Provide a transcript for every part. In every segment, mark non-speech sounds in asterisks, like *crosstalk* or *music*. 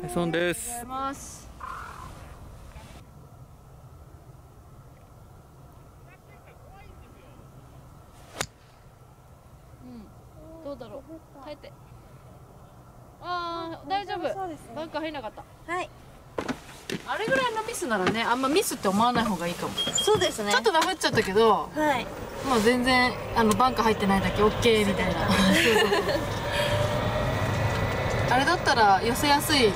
はいそんですます。うんどうだろう。耐えて。ああ大丈夫。バンカー入んなかった。はい。あれぐらいのミスならねあんまミスって思わない方がいいかも。そうですね。ちょっとダフっちゃったけどはい。まあ全然あのバンカー入ってないだけ OK みたいな。*laughs* そうそうそう。あれだったら寄せやすい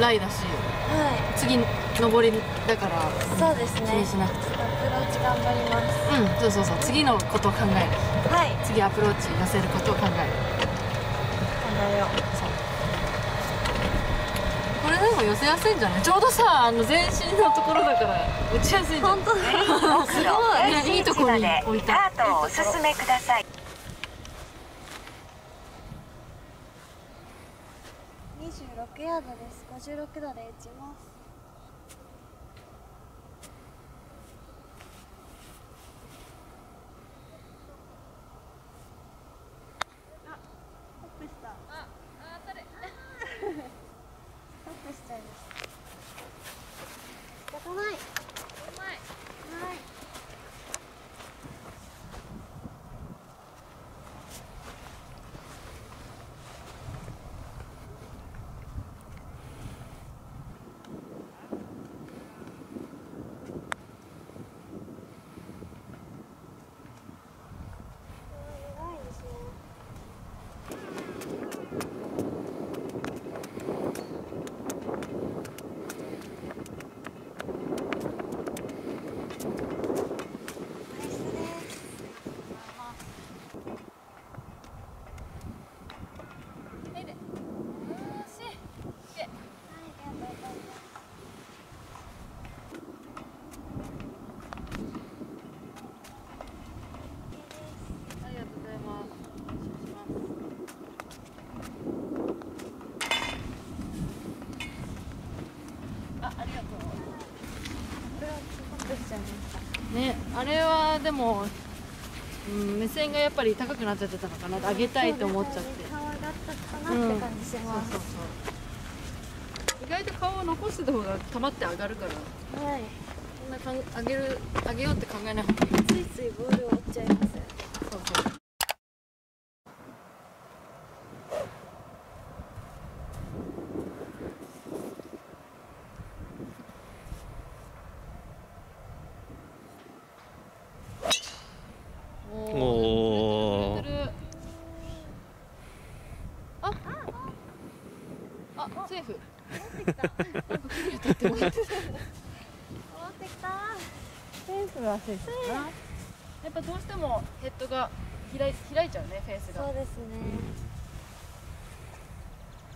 ライだしは次上りだからいそうです気ねにしなくて。アプローチ頑張ります。うんそうそうそう。次のことを考える。はい。次アプローチ寄せることを考える。頑張ろう。そう。これでも寄せやすいんじゃない？ちょうどさあの全身のところだから打ちやすいんじゃない？本当だ *laughs* すごい。*laughs* ねいいところに置いたスタートをお進めください26ヤードです。56度で打ちますあホップしたああ当たれホップしちゃいました仕方ないうまいはい長いですねナイスです入れよしはい、ありがとうございます。ありがとうございますお願いしますあありがとアプローチホップしちゃいました。うねあれはでも、うん、目線がやっぱり高くなっちゃってたのかな。上げたいと思っちゃって。意外と顔を残してた方が溜まって上がるから。はい。そんなかん上げる上げようって考えない方がいい。ついついボールを追っちゃいます。そうそうおーおああセーフ戻ってきた。セーフはセーフやっぱどうしてもヘッドが開い開いちゃうねフェースがそうですね。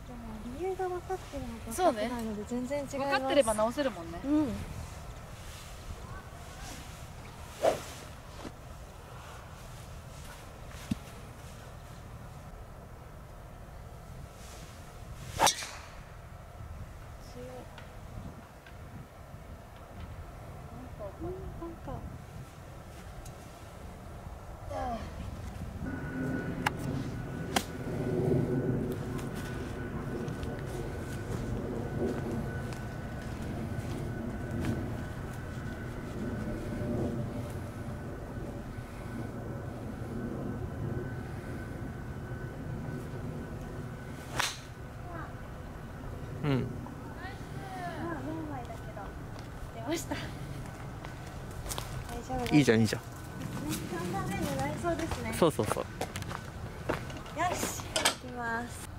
でも理由が分かってるのかそうね分かってないので全然違います。分かってれば直せるもんねうん。強いなんかうんまあ4枚だけど出ました大丈夫ですいいじゃんいいじゃん。ね3番目狙いそうですね。そうそうそう。よし行きます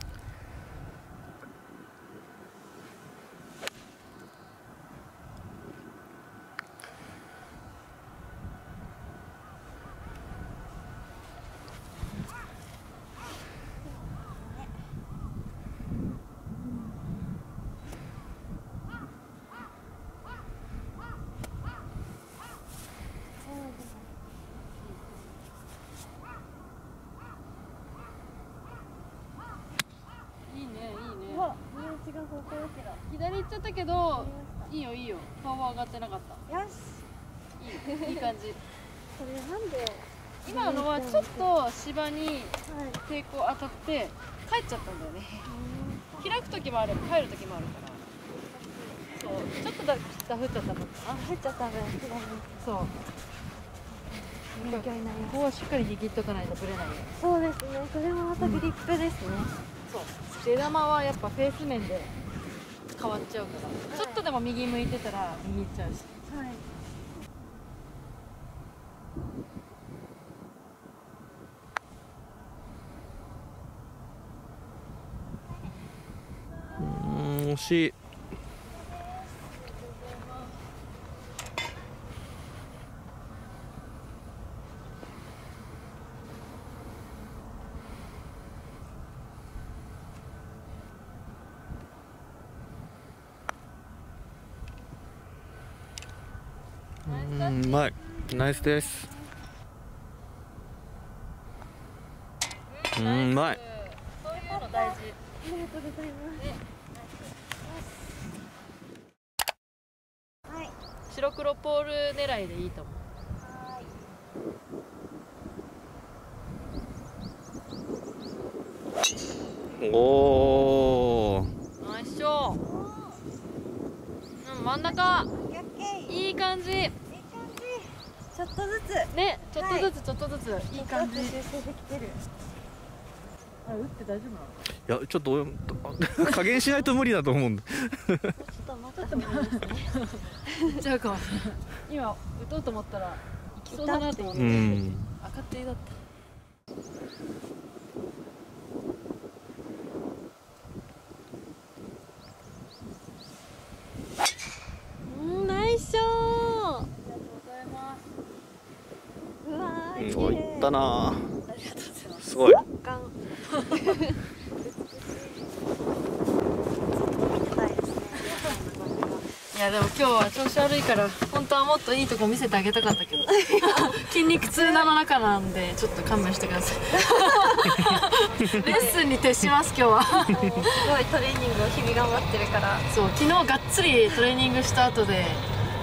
いいねいいねうわ違う方向だけど左行ったけどいいよいいよ。顔は上がってなかった。よし。いいいい感じ。これなんで？今のはちょっと芝にはい。抵抗当たって帰っちゃったんだよね。うん開く時もあれば帰る時もあるから。そう。ちょっとだダフっちゃったのかな。あ入っちゃった分左にそう。勉強になります。ここはしっかり握っとかないとブレないよそうですね。これもまたグリップですね、そう。出玉はやっぱフェース面で変わっちゃうから、ちょっとでも右向いてたら右行っちゃうし。はいうん惜しい。うんうまいナイスですうんうまいそういうの大事ありがとうございますはい白黒ポール狙いでいいと思うおおナイスショーうん真ん中感じ。感じ。ちょっとずつ。ねちょっとずつちょっとずつ。いい感じ。あ打って大丈夫なの？いやちょっと加減しないと無理だと思うんだちょっと待った方がいいですね。打っちゃうかも今打とうと思ったら行きそうだなって思って。うん。赤手だったうんナイスショーありがとうございますうわーうん綺麗おいったな。ありがとうございますすごい。*laughs* いやでも今日は調子悪いから本当はもっといいとこ見せてあげたかったけど。*laughs* 筋肉痛なの中なんでちょっと勘弁してください。*laughs* レッスンに徹します今日は。すごいトレーニングを日々頑張ってるから。そう昨日がっつりトレーニングした後で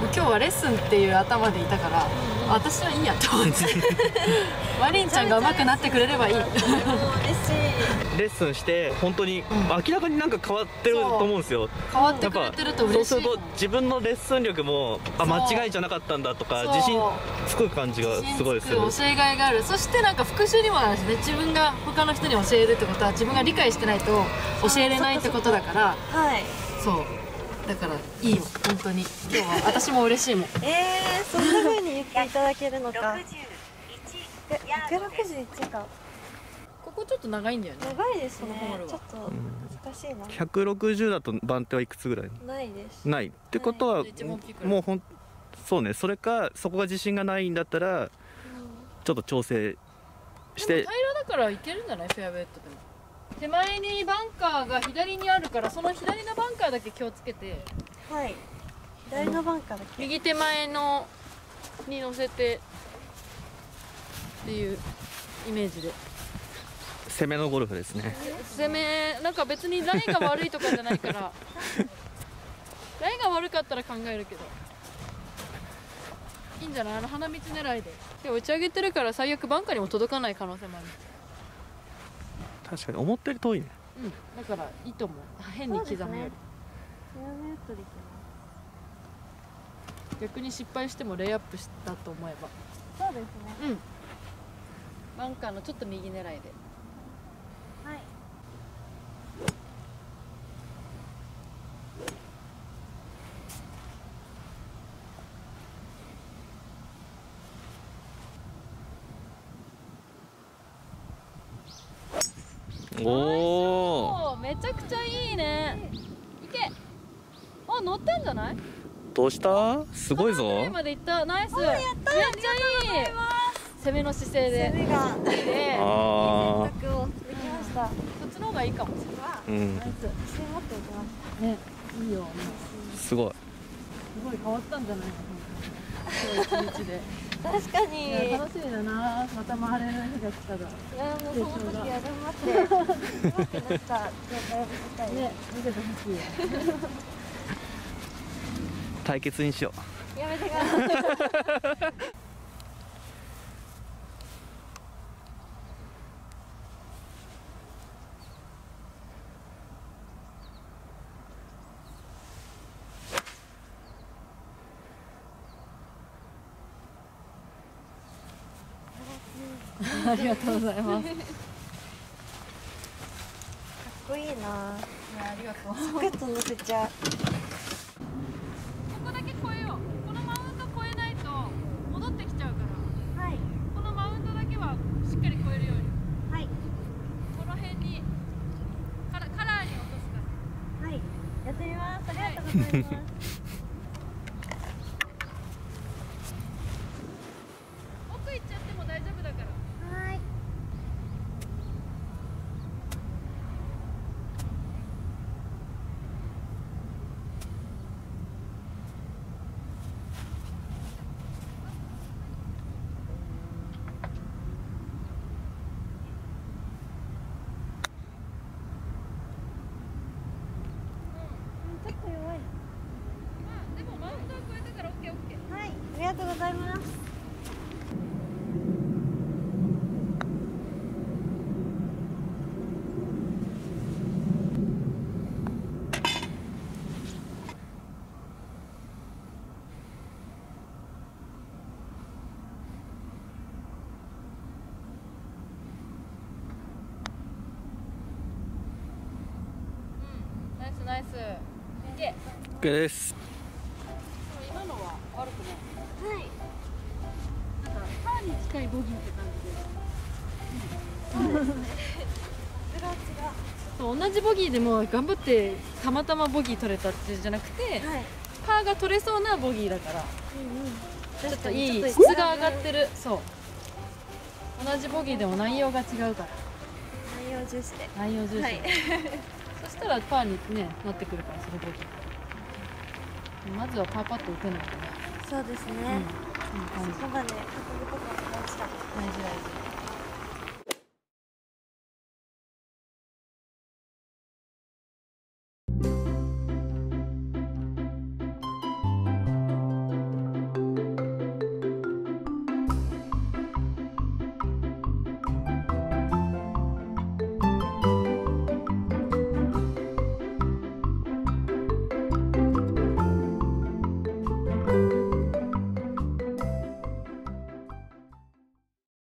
今日はレッスンっていう頭でいたから、私はいいやと思って。マリンちゃんが上手くなってくれればいい。嬉しい。レッスンして本当に明らかになんか変わってると思うんですよ。変わってくれてると嬉しいそうすると自分のレッスン力もあ間違いじゃなかったんだとか自信つく感じがすごいする教えがいがある。そしてなんか復習にもなるしね自分が他の人に教えるってことは自分が理解してないと教えれないってことだから。はい。そうだからいいよ本当に。今日は私も嬉しいもん。えー、そんな風に言っていただけるのか。161か。ここちょっと長いんだよね。長いですね。このホールは。ちょっと難しいな、160だと番手はいくつぐらい？ないです。ない。ってことは、もうほんそうね。それかそこが自信がないんだったらちょっと調整して。でも平らだからいけるんじゃない？フェアウェイとでも手前にバンカーが左にあるからその左のバンカーだけ気をつけて。はい。左のバンカーだけ。右手前のに乗せてっていうイメージで。攻めのゴルフですね。攻めなんか別にライが悪いとかじゃないから。*laughs* ライが悪かったら考えるけど。いいんじゃない？あの花道狙いで。で打ち上げてるから最悪バンカーにも届かない可能性もある確かに思ったより遠いね。うんだからいいと思う。変に刻むより、そうですね7メートルい。き逆に失敗してもレイアップしたと思えば。そうですね。うん。バンカーのちょっと右狙いで。はいおおおめちゃくちゃいいね。いけ。あ乗ったんじゃない？どうした？すごいぞ。まで行った。ナイス。めっちゃいい。攻めの姿勢攻でめがであ選択をできました。そっちの方がいいかもしれない。うん。ナイス。自信持っていきましね。いいよ。すごい。すごい変わったんじゃないか今日一日で。た確かに。楽しみだな。また回れる日が来たら。いやもうその時は頑張って上手くなった。状態を見せたい。ね見せてほしいよ。*laughs* 対決にしよやめてくださいありがとうございます。かっこいいな。ありがとう。サクッと乗せちゃうここだけ越えよう。このマウント越えないと戻ってきちゃうから。はい。このマウントだけはしっかり越えるように。はい。この辺にカラカラーに落とすから。はい。やってみます。ありがとうございます奥行っちゃっても大丈夫だからはいうんちょっと弱いまあでもマウントは越えたから OKOK はいありがとうございます。ナイスナイス。OK OK です。今のは悪くないなんかパーに近いボギーって感じで違う違そう同じボギーでも頑張ってたまたまボギー取れたってじゃなくてうはい。パーが取れそうなボギーだからうんうん。ちょっといい質が上がってる。そう。同じボギーでも内容が違うから。内容重視で。内容重視、はい。*laughs* そしたらパーにねなってくるからそのボギー。まずはパーパット打てないとねそうですね、うん。そこまで。運ぶことが大事だ大事大事